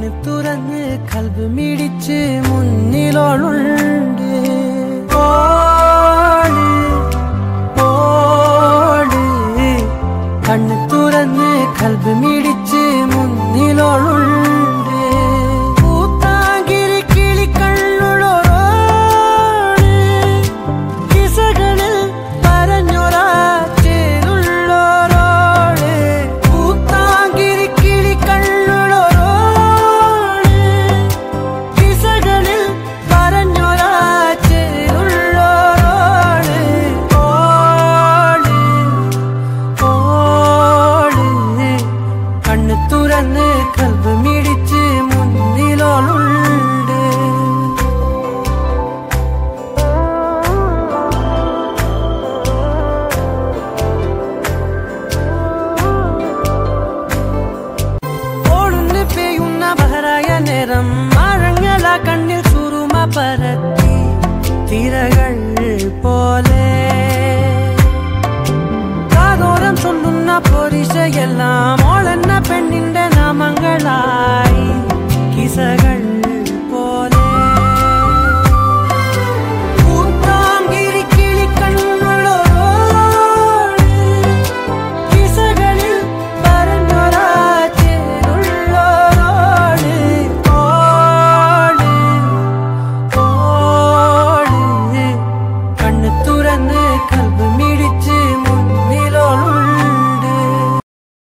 കണ്ണ് തുറന്ന് കൽബ് മിടിച്ച് മുന്നിലോളുണ്ട്. കണ്ണ് തുറന്ന് കൽബ് മിടിച്ച് മുന്നിൽ നേരം മഴങ്ങള കണ്ണിൽ സുറുമ പരത്തി തിരകൾ പോലെ. കാതോരം ചൊല്ലുന്ന പൊരിശയെല്ലാം ഓളെന്ന പെണ്ണിന്റെ നാമങ്ങളായി.